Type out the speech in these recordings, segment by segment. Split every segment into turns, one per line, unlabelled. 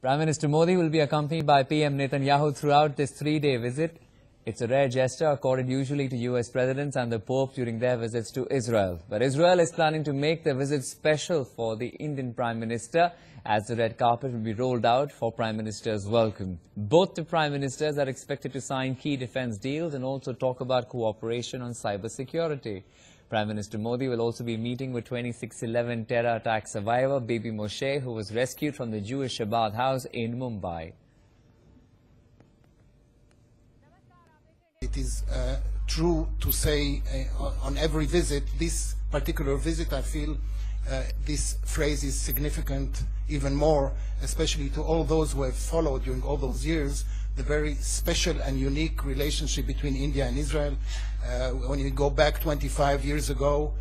Prime Minister Modi will be accompanied by PM Netanyahu throughout this three-day visit. It's a rare gesture accorded usually to U.S. presidents and the Pope during their visits to Israel. But Israel is planning to make the visit special for the Indian Prime Minister as the red carpet will be rolled out for Prime Minister's welcome. Both the Prime Ministers are expected to sign key defense deals and also talk about cooperation on cyber security. Prime Minister Modi will also be meeting with 2611 terror attack survivor Bibi Moshe, who was rescued from the Jewish Shabbat house in Mumbai.
It is uh, true to say uh, on every visit, this particular visit, I feel uh, this phrase is significant even more, especially to all those who have followed during all those years the very special and unique relationship between India and Israel. Uh, when you go back 25 years ago,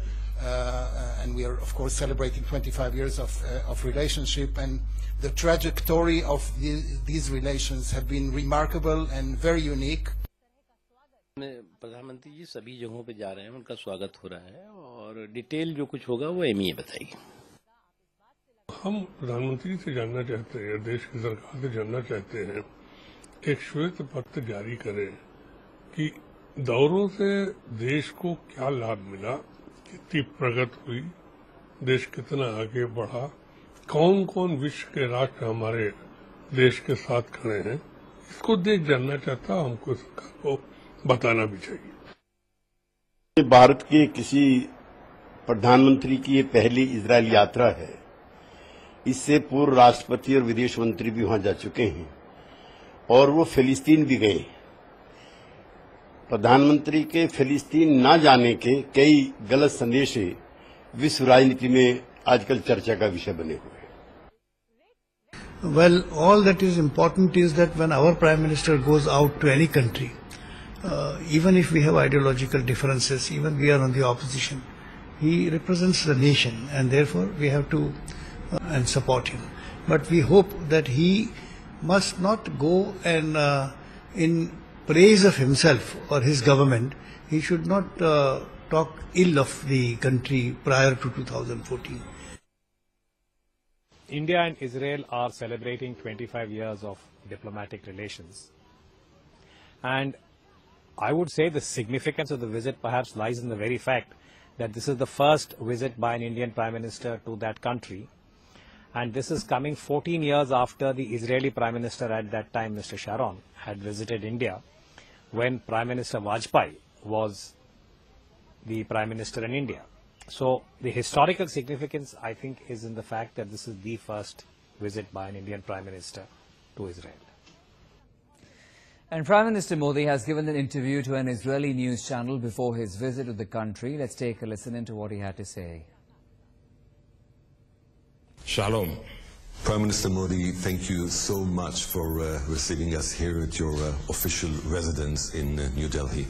uh, and we are of course celebrating 25 years of, uh, of relationship, and the trajectory of the, these relations have been remarkable and very unique.
में प्रधानमंत्री जी सभी जगहों पे जा रहे हैं, उनका स्वागत हो रहा है और डिटेल जो कुछ होगा वो एमईए बताएगी।
हम प्रधानमंत्री से जानना चाहते हैं देश की सरकार से जानना चाहते हैं, एक श्वेत पत्र जारी करें कि दौरों से देश को क्या लाभ मिला, कितनी प्रगति हुई, देश कितना आगे बढ़ा कौन कौन विश्व के राष्ट्र हमारे देश के साथ खड़े हैं, इसको देख जानना चाहता हमको सरकार को बताना भी चाहिए।
भारत के किसी प्रधानमंत्री की ये पहली इसराइल यात्रा है। इससे पूर्व राष्ट्रपति और विदेश मंत्री भी वहाँ जा चुके हैं और वो फिलिस्तीन भी गए। प्रधानमंत्री के फिलिस्तीन न जाने के कई गलत संदेश विश्व राजनीति में आजकल चर्चा का विषय बने हुए
Well, all that is important is that when our Prime Minister goes out to any country, uh, even if we have ideological differences, even we are on the opposition, he represents the nation and therefore we have to uh, and support him. But we hope that he must not go and uh, in praise of himself or his government, he should not uh, talk ill of the country prior to 2014.
India and Israel are celebrating 25 years of diplomatic relations. And I would say the significance of the visit perhaps lies in the very fact that this is the first visit by an Indian Prime Minister to that country. And this is coming 14 years after the Israeli Prime Minister at that time, Mr. Sharon, had visited India when Prime Minister Vajpayee was the Prime Minister in India. So the historical significance, I think, is in the fact that this is the first visit by an Indian Prime Minister to Israel.
And Prime Minister Modi has given an interview to an Israeli news channel before his visit to the country. Let's take a listen into what he had to say.
Shalom. Prime Minister Modi, thank you so much for uh, receiving us here at your uh, official residence in uh, New Delhi.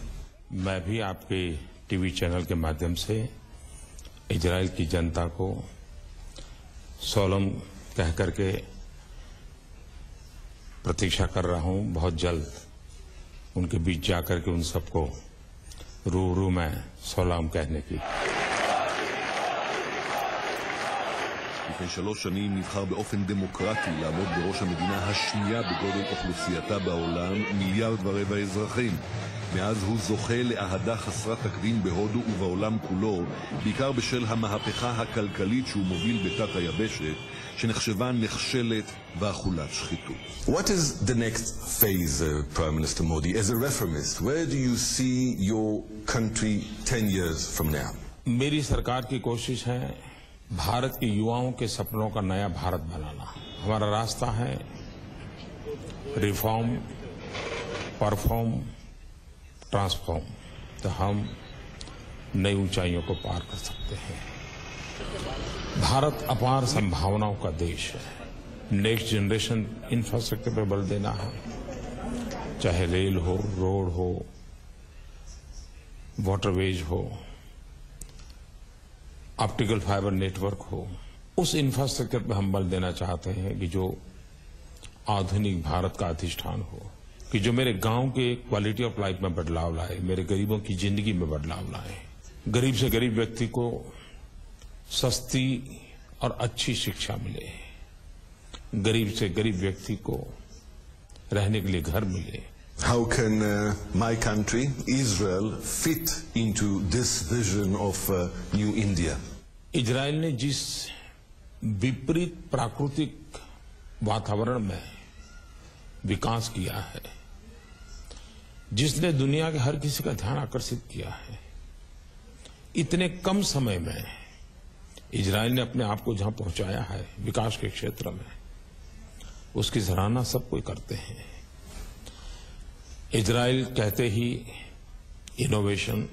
मैं भी आपके TV channel के माध्यम से Israel की जनता को सोलम कह करके प्रतीक्षा कर रहा हूं बहुत जल्द उनके बीच जाकर के उन सबको रूबरू में सोलाम कहने की
לפני שלוש שנים נבחר באופן דמוקרטי לעמוד בראש המדינה השנייה בגודל אוכלוסייתה בעולם, מיליארד ורבע אזרחים. מאז הוא זוכה לאהדה חסרת תקדים בהודו ובעולם כולו, בעיקר בשל המהפכה הכלכלית שהוא מוביל בתת היבשת, שנחשבה נכשלת ואכולת שחיתות.
What is the next phase, uh, Prime Minister Modi? As a reformist, where do you see your country 10 years from now?
मेरी सरकार की कोशिश है भारत के युवाओं के सपनों का नया भारत बनाना हमारा रास्ता है रिफॉर्म परफॉर्म ट्रांसफॉर्म तो हम नई ऊंचाइयों को पार कर सकते हैं भारत अपार संभावनाओं का देश है। नेक्स्ट जनरेशन इंफ्रास्ट्रक्चर पर बल देना है। चाहे रेल हो रोड हो वाटरवेज हो ऑप्टिकल फाइबर नेटवर्क हो, उस इंफ्रास्ट्रक्चर पर हम बल देना चाहते हैं कि जो आधुनिक भारत का अधिष्ठान हो, कि जो मेरे गाँव के क्वालिटी ऑफ़ लाइफ में बदलाव लाए, मेरे गरीबों की ज़िंदगी में बदलाव लाए। गरीब से गरीब व्यक्ति को सस्ती और अच्छी शिक्षा मिले गरीब से गरीब व्यक्ति को रहने के लिए घर मिले
How can uh, my country, Israel, fit into this vision of uh, New India?
Israel ने जिस विपरीत प्राकृतिक वातावरण में विकास किया है जिसने दुनिया के हर किसी का ध्यान आकर्षित किया है इतने कम समय में इजराइल ने अपने आप को जहाँ पहुँचाया है, विकास के क्षेत्र में, उसकी सराहना सब कोई करते हैं। इजराइल कहते ही innovation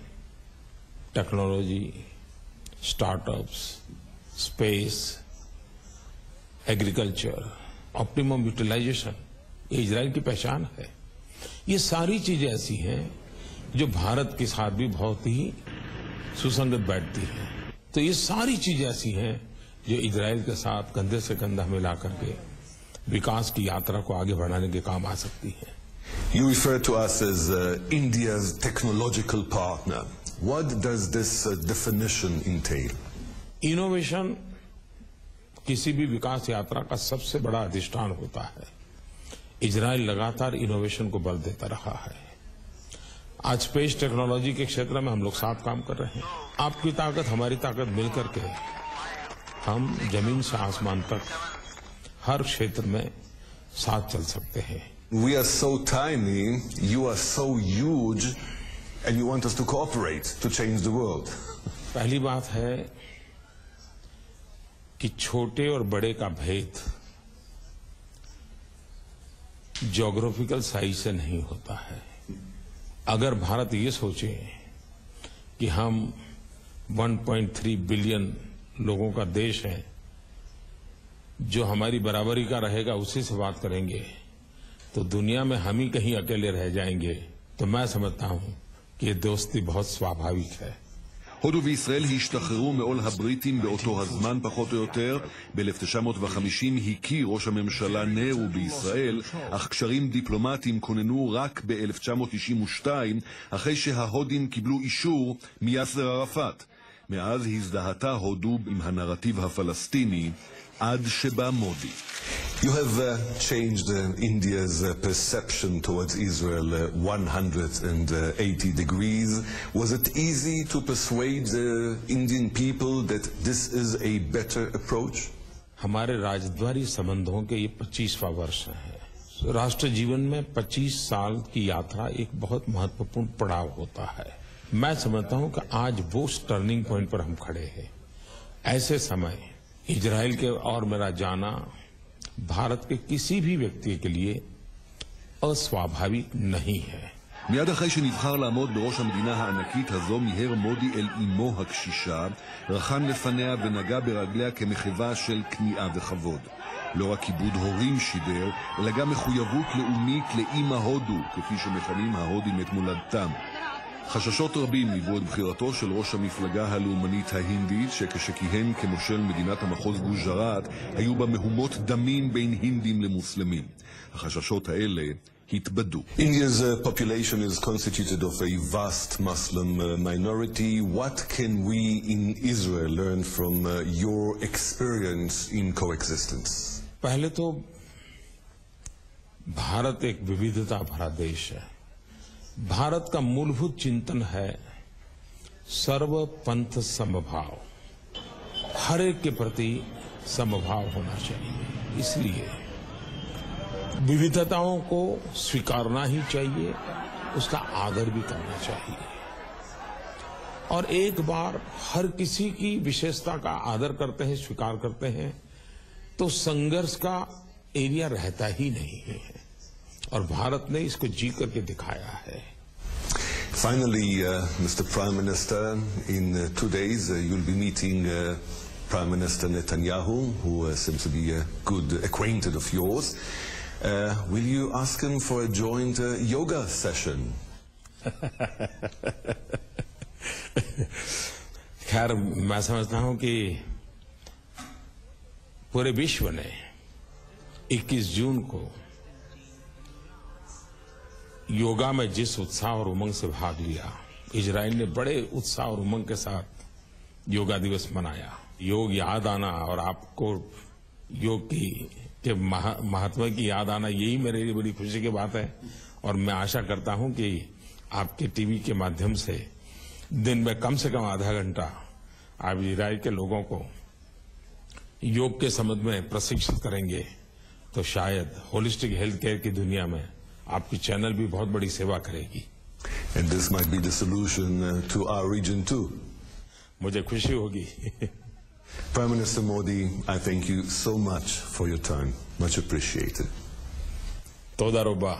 technology startups space agriculture optimum utilisation ये इजराइल की पहचान है। ये सारी चीज़ें ऐसी हैं जो भारत के साथ भी बहुत ही सुसंगत बैठती हैं। तो ये सारी चीज़ें ऐसी हैं जो इजराइल के साथ कंधे से कंधा मिला करके विकास की यात्रा को आगे बढ़ाने के काम आ सकती है
You refer to us as uh, India's technological partner. What does this uh, definition entail?
किसी भी विकास यात्रा का सबसे बड़ा अधिष्ठान होता है इजराइल लगातार इनोवेशन को बल देता रहा है आज स्पेस टेक्नोलॉजी के क्षेत्र में हम लोग साथ काम कर रहे हैं। आपकी ताकत हमारी ताकत मिलकर के हम ज़मीन से आसमान तक हर क्षेत्र में साथ चल सकते हैं।
We are so you are so huge, and you want us to cooperate to change the world.
पहली बात है कि छोटे और बड़े का भेद ज्योग्राफिकल साइज़ से नहीं होता है। अगर भारत ये सोचे कि हम 1.3 बिलियन लोगों का देश है, जो हमारी बराबरी का रहेगा, उसी से बात करेंगे। तो दुनिया में हम ही कहीं अकेले रह जाएँगे। तो मैं समझता हूँ कि ये दोस्ती बहुत स्वाभाविक है।
הודו וישראל השתחררו מעול הבריטים באותו הזמן פחות או יותר. ב-1950 הכיר ראש הממשלה נהרו בישראל, אך קשרים דיפלומטיים כוננו רק ב-1992, אחרי שההודים קיבלו אישור מיאסר ערפאת. מאז הזדהתה הודו עם הנרטיב הפלסטיני, עד שבא מודי.
You have uh, changed uh, India's uh, perception towards Israel uh, 180 degrees. Was it easy to persuade the Indian people that this is a better approach?
हमारे राजद्वारी संबंधों के ये 25वां वर्ष है राष्ट्र जीवन में 25 साल की यात्रा एक बहुत महत्वपूर्ण पड़ाव होता है मैं समझता हूं कि आज वो टर्निंग पॉइंट पर हम खड़े हैं ऐसे समय इजराइल के और मेरा जाना भारत के किसी भी व्यक्ति के लिए अस्वाभाविक नहीं है
מיד אחרי שנבחר לעמוד בראש המדינה הענקית הזו, מיהר מודי אל אמו הקשישה, רחן לפניה ונגע ברגליה כמחווה של כניעה וכבוד. לא רק כיבוד הורים שידר, אלא גם מחויבות לאומית לאימא הודו, כפי שמכנים ההודים את מולדתם. חששות רבים ליוו את בחירתו של ראש המפלגה הלאומנית ההינדית, שכשכיהן כמושל מדינת המחוז גוז'ראט, היו בה מהומות דמים בין הינדים למוסלמים. החששות האלה התבדו.
India's uh, population is constituted of a vast Muslim uh, minority. What can we in Israel learn from uh, your experience in coexistence?
पहले तो भारत एक विविधता भरा देश है भारत का मूलभूत चिंतन है सर्व पंथ समभाव। हर एक के प्रति समभाव होना चाहिए। इसलिए विविधताओं को स्वीकारना ही चाहिए, उसका आदर भी करना चाहिए। और एक बार हर किसी की विशेषता का आदर करते हैं, स्वीकार करते हैं तो संघर्ष का एरिया रहता ही नहीं है। और भारत ने इसको जी करके दिखाया है
Finally, uh, Mr. Prime Minister, in uh, two days uh, you'll be meeting uh, Prime Minister Netanyahu, who uh, seems to be a good acquainted of yours. Uh, will you ask him for a joint uh, yoga session?
खैर मैं समझता हूँ कि पूरे विश्व ने 21 जून को योगा में जिस उत्साह और उमंग से भाग लिया, इजराइल ने बड़े उत्साह और उमंग के साथ योगा दिवस मनाया। योग याद आना और आपको योग की, के महा- महात्मा की याद आना, यही मेरे लिए बड़ी खुशी की बात है। और मैं आशा करता हूँ कि आपके टीवी के माध्यम से दिन में कम से कम आधा घंटा आप इसराइल के लोगों को योग के संबंध में प्रशिक्षित करेंगे तो शायद होलिस्टिक हेल्थ केयर की दुनिया में आपकी चैनल भी बहुत बड़ी सेवा करेगी
And this might be the solution uh, to our region too.
मुझे खुशी होगी
Prime Minister Modi, I thank you so much for your time. Much appreciated.
तोदा रोबा